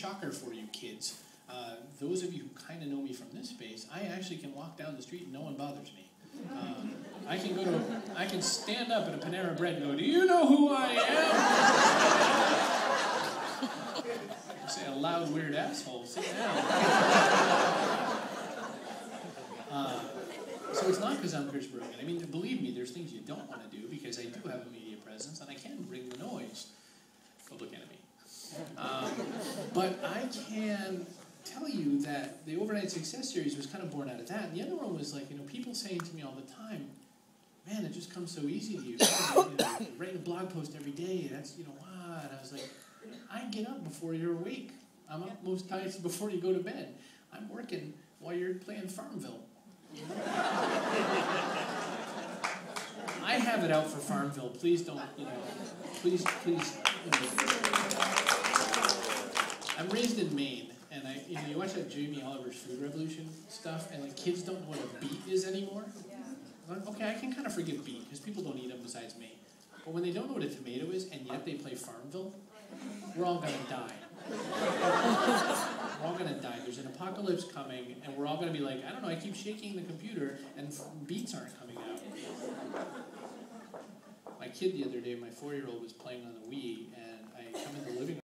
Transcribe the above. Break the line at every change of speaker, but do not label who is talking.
Shocker for you kids. Uh, those of you who kind of know me from this space, I actually can walk down the street and no one bothers me. Uh, I can go to, I can stand up at a Panera Bread and go, "Do you know who I am?" say a loud, weird asshole. Sit down. Uh, so it's not because I'm Chris Brogan. I mean, believe me, there's things you don't want to do because I do have a media presence and I can bring the noise. But I can tell you that the Overnight Success Series was kind of born out of that. And the other one was like, you know, people saying to me all the time, man, it just comes so easy to you. you know, write a blog post every day. That's, you know, wow. And I was like, I get up before you're awake. I'm up most nights before you go to bed. I'm working while you're playing Farmville. I have it out for Farmville. Please don't, you know, please, please. You know. I'm raised in Maine, and I, you know, you watch that Jamie Oliver's Food Revolution stuff, and the kids don't know what a beet is anymore. Like, okay, I can kind of forgive beet because people don't eat them besides me. But when they don't know what a tomato is, and yet they play Farmville, we're all gonna die. we're all gonna die. There's an apocalypse coming, and we're all gonna be like, I don't know. I keep shaking the computer, and beets aren't coming out. My kid the other day, my four-year-old, was playing on the